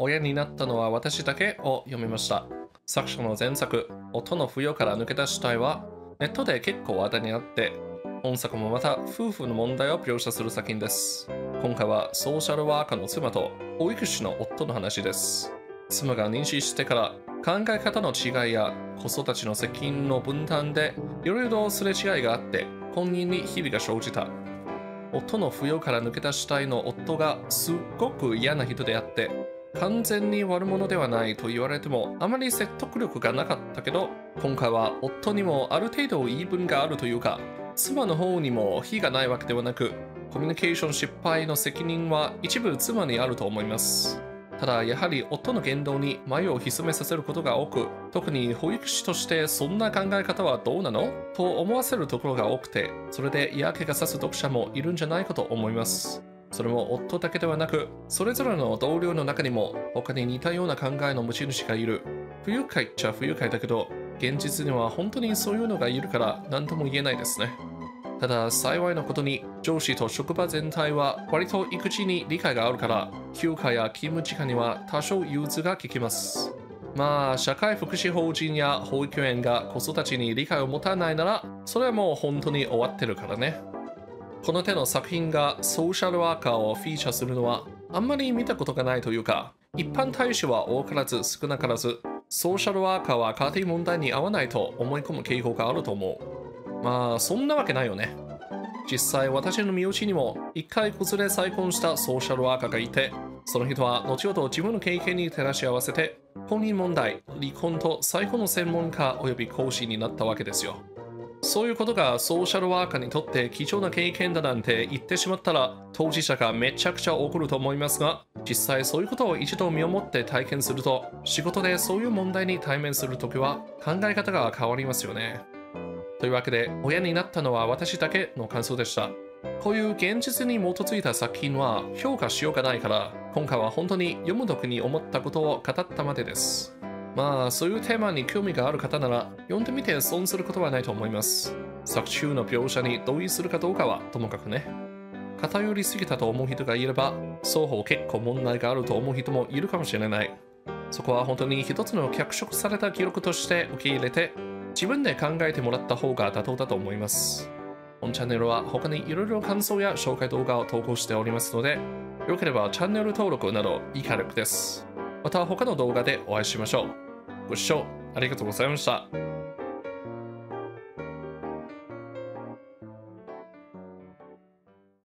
親になったのは私だけを読みました。作者の前作、音の不要から抜け出したいは、ネットで結構話題になって、本作もまた夫婦の問題を描写する作品です。今回はソーシャルワーカーの妻と保育士の夫の話です。妻が妊娠してから考え方の違いや子育ちの責任の分担でいろいろすれ違いがあって婚姻に日々が生じた。夫の扶養から抜け出したいの夫がすっごく嫌な人であって完全に悪者ではないと言われてもあまり説得力がなかったけど今回は夫にもある程度言い分があるというか妻の方にも非がないわけではなくコミュニケーション失敗の責任は一部妻にあると思います。ただやはり夫の言動に迷を潜めさせることが多く特に保育士としてそんな考え方はどうなの？と思わせるところが多くてそれで嫌気がさす読者もいるんじゃないかと思います。それも夫だけではなくそれぞれの同僚の中にも他に似たような考えの持ち主がいる。不愉快っちゃ不愉快だけど現実には本当にそういうのがいるから何とも言えないですね。ただ幸いなことに上司と職場全体は割と育児に理解があるから休暇や勤務時間には多少融通が利きます。まあ社会福祉法人や保育園が子育てに理解を持たないならそれはもう本当に終わってるからね。この手の作品がソーシャルワーカーをフィーチャーするのはあんまり見たことがないというか一般大衆は多からず少なからずソーシャルワーカーは家庭問題に合わないと思い込む傾向があると思う。まあそんなわけないよね。実際私の身内にも一回崩れ再婚したソーシャルワーカーがいてその人は後ほど自分の経験に照らし合わせて婚姻問題離婚と再婚の専門家及び講師になったわけですよ。そういうことがソーシャルワーカーにとって貴重な経験だなんて言ってしまったら当事者がめちゃくちゃ怒ると思いますが実際そういうことを一度身をもって体験すると仕事でそういう問題に対面するときは考え方が変わりますよねというわけで、親になったのは私だけの感想でした。こういう現実に基づいた作品は評価しようがないから、今回は本当に読む読に思ったことを語ったまでです。まあ、そういうテーマに興味がある方なら、読んでみて損することはないと思います。作中の描写に同意するかどうかはともかくね。偏りすぎたと思う人がいれば、双方結構問題があると思う人もいるかもしれない。そこは本当に一つの脚色された記録として受け入れて、自分で考えてもらった方が妥当だと思います。本チャンネルは他にいろいろ感想や紹介動画を投稿しておりますので、よければチャンネル登録などいい軽くです。また他の動画でお会いしましょう。ご視聴ありがとうございました。